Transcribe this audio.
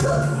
Chicago.